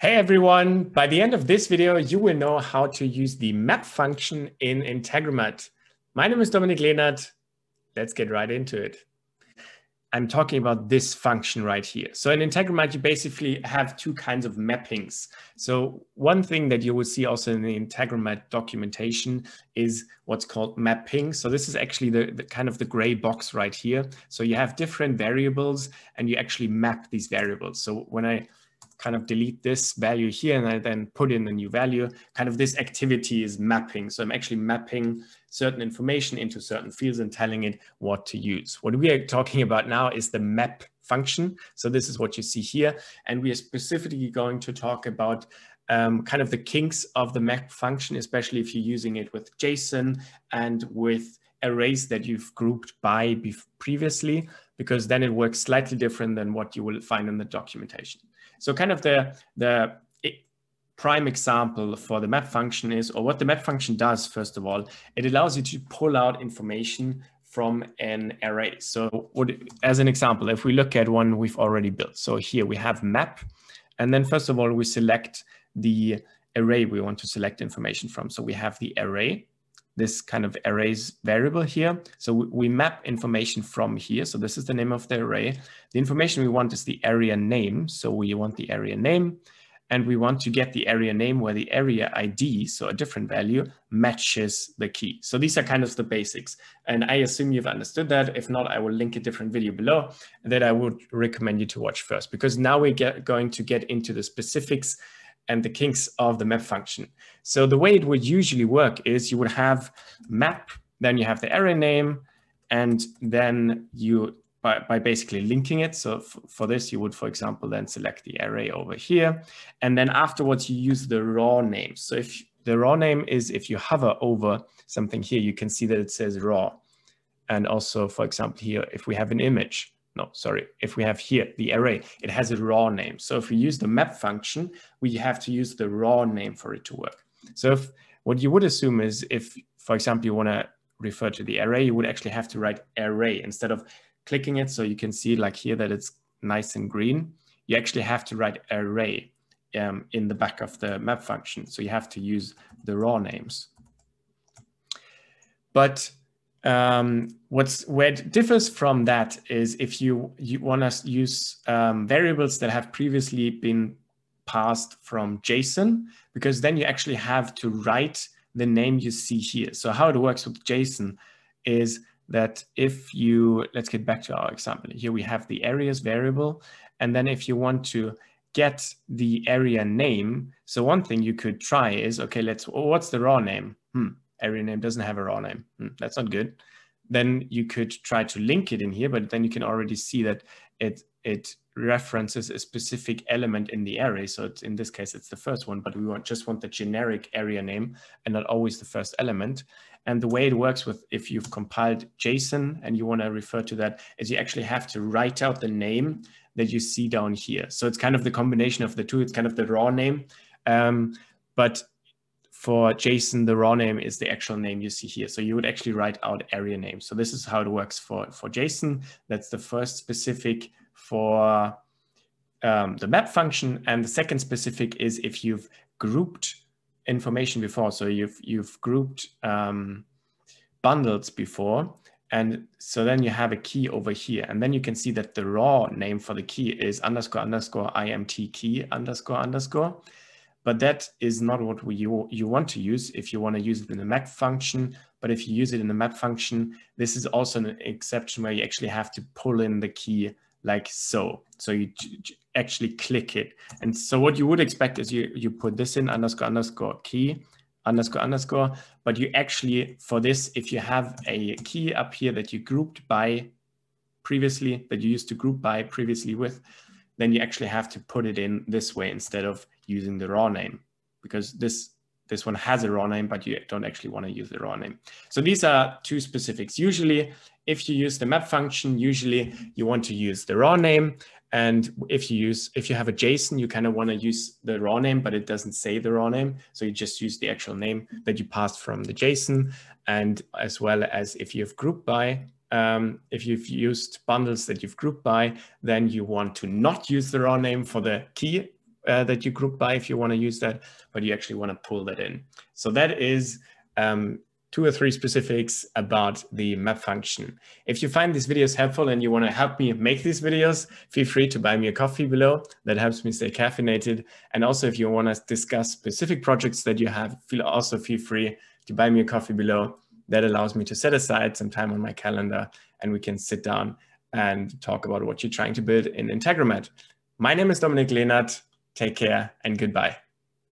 Hey everyone, by the end of this video, you will know how to use the map function in Integromat. My name is Dominik Lehnert. Let's get right into it. I'm talking about this function right here. So in Integromat, you basically have two kinds of mappings. So one thing that you will see also in the Integromat documentation is what's called mapping. So this is actually the, the, kind of the gray box right here. So you have different variables and you actually map these variables. So when I kind of delete this value here and I then put in a new value, kind of this activity is mapping. So I'm actually mapping certain information into certain fields and telling it what to use. What we are talking about now is the map function. So this is what you see here. And we are specifically going to talk about um, kind of the kinks of the map function, especially if you're using it with JSON and with arrays that you've grouped by previously, because then it works slightly different than what you will find in the documentation. So kind of the, the prime example for the map function is, or what the map function does, first of all, it allows you to pull out information from an array. So what, as an example, if we look at one we've already built. So here we have map, and then first of all, we select the array we want to select information from. So we have the array, this kind of arrays variable here. So we map information from here. So this is the name of the array. The information we want is the area name. So we want the area name and we want to get the area name where the area ID, so a different value, matches the key. So these are kind of the basics. And I assume you've understood that. If not, I will link a different video below that I would recommend you to watch first, because now we're get, going to get into the specifics and the kinks of the map function. So the way it would usually work is you would have map, then you have the array name, and then you by, by basically linking it. So for this, you would, for example, then select the array over here. And then afterwards, you use the raw name. So if the raw name is if you hover over something here, you can see that it says raw. And also, for example, here, if we have an image, no, sorry, if we have here the array, it has a raw name. So if we use the map function, we have to use the raw name for it to work. So if what you would assume is if, for example, you want to refer to the array, you would actually have to write array instead of clicking it. So you can see like here that it's nice and green. You actually have to write array um, in the back of the map function. So you have to use the raw names. But um, what's where it differs from that is if you, you want to use um, variables that have previously been passed from JSON, because then you actually have to write the name you see here. So how it works with JSON is that if you, let's get back to our example. Here we have the areas variable. And then if you want to get the area name, so one thing you could try is, okay, let's, what's the raw name? Hmm, area name doesn't have a raw name. Hmm, that's not good. Then you could try to link it in here, but then you can already see that it, it references a specific element in the array. So in this case, it's the first one, but we want just want the generic area name and not always the first element. And the way it works with if you've compiled JSON and you want to refer to that is you actually have to write out the name that you see down here. So it's kind of the combination of the two. It's kind of the raw name. Um, but for JSON, the raw name is the actual name you see here. So you would actually write out area name. So this is how it works for, for JSON. That's the first specific for um, the map function. And the second specific is if you've grouped information before. So you've you've grouped um, bundles before. And so then you have a key over here. And then you can see that the raw name for the key is underscore underscore IMT key underscore underscore. But that is not what we, you, you want to use if you want to use it in the map function. But if you use it in the map function, this is also an exception where you actually have to pull in the key like so. So you actually click it. And so what you would expect is you, you put this in underscore underscore key underscore underscore, but you actually, for this, if you have a key up here that you grouped by previously, that you used to group by previously with, then you actually have to put it in this way instead of using the raw name because this this one has a raw name, but you don't actually want to use the raw name. So these are two specifics. Usually, if you use the map function, usually you want to use the raw name. And if you use, if you have a JSON, you kind of want to use the raw name, but it doesn't say the raw name. So you just use the actual name that you passed from the JSON. And as well as if you have group by, um, if you've used bundles that you've grouped by, then you want to not use the raw name for the key uh, that you group by if you want to use that, but you actually want to pull that in. So that is um, two or three specifics about the map function. If you find these videos helpful and you want to help me make these videos, feel free to buy me a coffee below. That helps me stay caffeinated. And also if you want to discuss specific projects that you have, feel also feel free to buy me a coffee below. That allows me to set aside some time on my calendar and we can sit down and talk about what you're trying to build in Integromat. My name is Dominik Lehnert. Take care and goodbye.